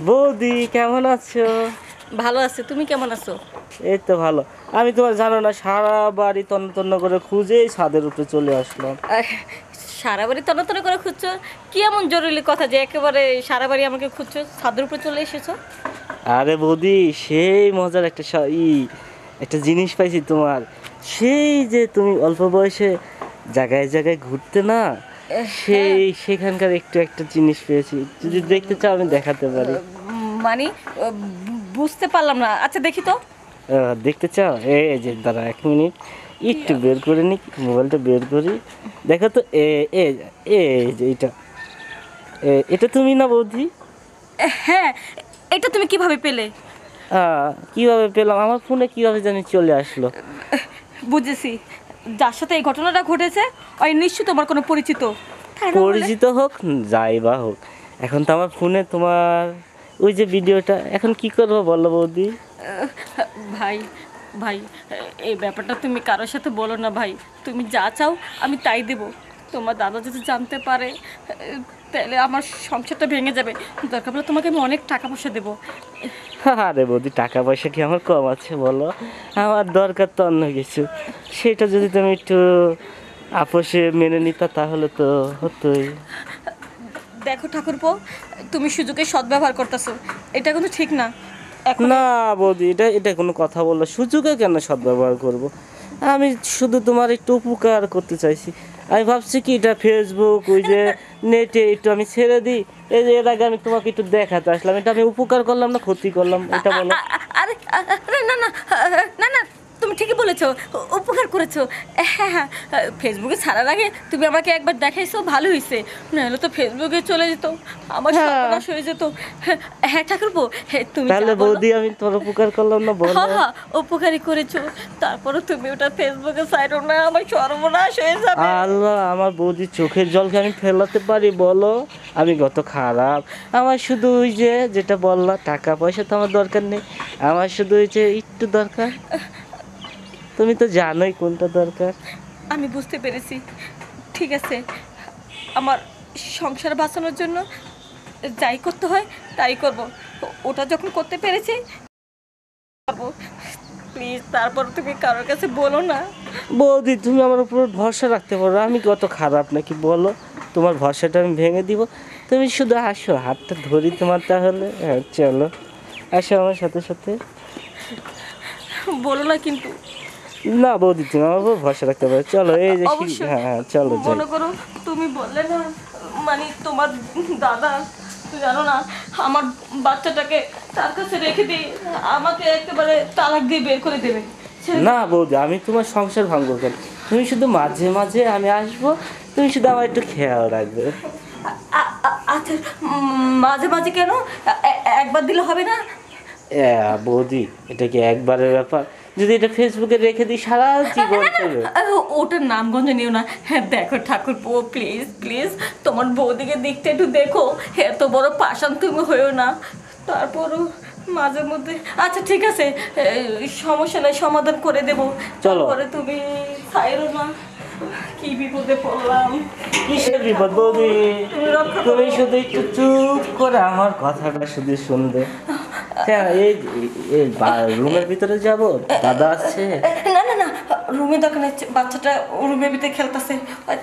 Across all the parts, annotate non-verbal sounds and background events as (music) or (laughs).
বৌদি কেমন আছো? ভালো আছে তুমি কেমন আছো? এই তো ভালো। আমি তোমার জানো না সারা বাড়ি তন্ন তন্ন করে খুঁজে ছাদের উপরে চলে আসলাম। সারা বাড়ি তন্ন তন্ন করে খুঁজছো? কি এমন জরুরি কথা যে একেবারে সারা বাড়ি আমাকে খুঁজছো ছাদের উপরে চলে এসেছ? আরে বৌদি সেই মজার একটা স- ই একটা জিনিস পাইছি তোমার। সেই যে তুমি অল্প বয়সে জায়গায় জায়গায় ঘুরতে না সেই সেখানকার একটু একটা জিনিস পেয়েছি। যদি দেখতে চাও আমি দেখাতে পারি। মানে বুঝতে পারলাম না। আচ্ছা দেখি তো। দেখতে চাও? এই যে দাঁড়া এক মিনিট। একটু বের করে নি মোবাইলটা বের করি। দেখো তো এ এ যে এটা। এ, এটা তুমি না বৌদি? হ্যাঁ এটা তুমি কীভাবে পেলে? কীভাবে পেলাম? আমার ফোনে কীভাবে জানি চলে আসলো। বুঝেছি। যার সাথে এই ঘটনাটা ঘটেছে ওই নিশ্চয়ই তোমার কোনো পরিচিত? পরিচিত হোক যাই বা হোক। এখন তো আমার ফোনে তোমার ওই যে ভিডিওটা এখন কি করব বলো বৌদি? ভাই ভাই এই ব্যাপারটা তুমি কারোর সাথে বলো না ভাই। তুমি যা চাও আমি তাই দেব। তোমার দাদা যদি জানতে পারে তাহলে আমার সংসারটা ভেঙে যাবে। দরকার পড়লে তোমাকে আমি অনেক টাকা পয়সা দেবো। আরে বৌদি টাকা পয়সা কি আমার কম আছে বলো? আমার দরকার তো অন্য কিছু। সেটা যদি তুমি একটু আপোষে মেনে নিতা তাহলে তো হতোই। দেখো ঠাকুরপো তুমি সুযোগের সদ্ব্যবহার করতেছো। এটা কিন্তু ঠিক না। না বৌদি এটা এটা কোনো কথা বলল। সুযোগে কেন সদ্ব্যবহার করব। আমি শুধু তোমার একটু উপকার করতে চাইছি। আমি ভাবছি কি এটা ফেসবুক ওই যে (laughs) নেটে একটু আমি ছেড়ে দিই। এই যে এর আগে আমি তোমাকে একটু দেখাতে আসলাম এটা আমি উপকার করলাম না ক্ষতি করলাম এটা বলো। আরে না না না না তুমি ঠিকই বলেছ উপকার করেছ। হ্যাঁ হ্যাঁ ফেসবুকে ছাড়ার আগে তুমি আমাকে একবার দেখাইছো ভালো হয়েছে নাহলে তো ফেসবুকে চলে যেত আমার হ্যাঁ। সর্বনাশ হয়ে যেত। হ্যাঁ, হ্যাঁ ঠাকুরপো হ্যাঁ তুমি তাহলে বৌদি আমি তোমার উপকার করলাম না বলো। হ্যাঁ হ্যাঁ উপকারই করেছ। তারপরে তুমি ওটা ফেসবুকে ছাড়ো না আমার সর্বনাশ হয়ে যাবে। আল্লাহ আমার বৌদি চোখের জলকে আমি ফেলাতে পারি বলো। আমি কত খারাপ। আমার শুধু ওই যে যেটা বললা টাকা পয়সা তো আমার দরকার নেই। আমার শুধু ওই যে একটু দরকার। তুমি তো জানোই কোনটা দরকার। আমি বুঝতে পেরেছি। ঠিক আছে। আমার সংসার বাঁচানোর জন্য যাই করতে হয় তাই করব। ওটা যখন করতে পেরেছি প্লিজ তারপর তুমি কারোর কাছে বলো না। বৌদি তুমি আমার উপর ভরসা রাখতে পারো। আমি কত খারাপ নাকি বলো। তোমার ভরসাটা আমি ভেঙে দিব। তুমি শুধু আসো হাতটা ধরি তোমার তাহলে। হ্যাঁ চলো। আসো আমার সাথে সাথে। বলো না কিন্তু। না বৌদি তুমি আমার উপর ভরসা রাখতে পারো। চলো এই যে হ্যাঁ হ্যাঁ চলো যাই। মনে করো তুমি বললে না মানে তোমার দাদা তুমি জানো না আমার বাচ্চাটাকে তার কাছে রেখে দিই আমাকে একেবারে তালাক দিয়ে বের করে দেবে। না বৌদি আমি তোমার সংসার ভাঙবো কেন? তুমি শুধু মাঝে মাঝে আমি আসব তুমি শুধু আমার একটু খেয়াল রাখবে। আচ্ছা মাঝে মাঝে কেন? একবার দিলে হবে না? বৌদি এটা কি একবারের ব্যাপার? যদি এটা ফেসবুকে রেখে দিই সারা জীবন চলবে। আরে, ওটার নামগঞ্জ নিও না। হ্যাঁ দেখো ঠাকুর বউ প্লিজ প্লিজ তোমার বৌদিকে দিকটা একটু দেখো। এত বড় পাশান তুমি হয়েও না। তারপরও মাঝে মধ্যে আচ্ছা ঠিক আছে সমস্যা নাই সমাধান করে দেবো। চলো। পরে তুমি ছাইরো না। কি বিপদে পড়লাম। কিসের বিপদ বৌদি? তুমি তুমি শুধু একটু চুপ করে আমার কথাটা শুধু শুনবে। হ্যাঁ এই এই রুমের ভিতরে যাব? দাদা আছে না না না রুমে দোকানে বাচ্চাটা রুমের ভিতরে খেলতেছে।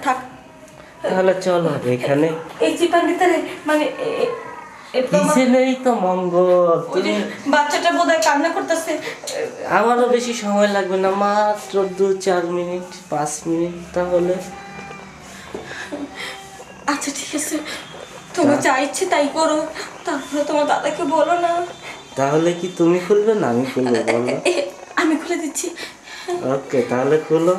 থাক। তাহলে চলো এখানে। এই চিপার ভিতরে মানে এ- এ- তো আমার- কিসে নেই তো মঙ্গল? ওই যে তুমি বাচ্চাটা বোধহয় কান্না করতেছে। আমারও বেশি সময় লাগবে না মাত্র দু চার মিনিট পাঁচ মিনিট তাহলে। আচ্ছা ঠিক আছে। তোমার যা ইচ্ছে তাই করো। তারপরে তোমার দাদাকে বলো না। তাহলে কি তুমি খুলবে না? আমি খুলবো বলো। আমি খুলে দিচ্ছি। ওকে তাহলে খুলো।